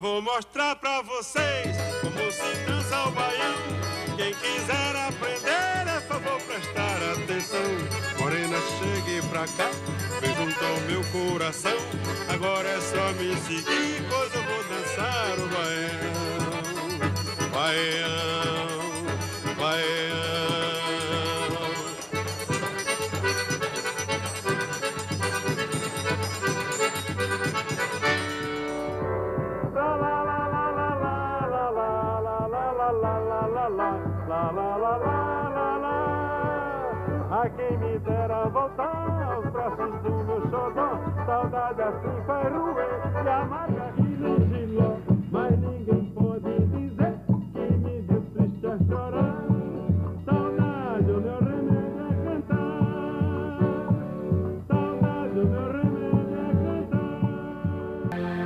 Vou mostrar pra vocês como se dança o baião. Quem quiser aprender, é favor prestar atenção. Morena, chegue pra cá, vem junto ao meu coração. Agora é só me seguir, pois eu vou dançar o baião. Baião, la la la la la la la la la la A quem me dera voltar aos braços do meu xodó Saudade assim faz ruer e a que não giló Mas ninguém pode dizer que me deu triste a chorar Saudade o meu remédio cantar Saudade o meu remédio cantar